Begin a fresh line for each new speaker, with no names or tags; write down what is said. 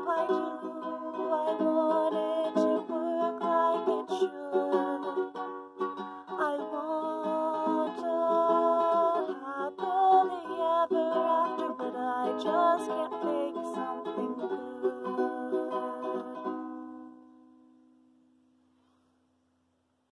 Nobody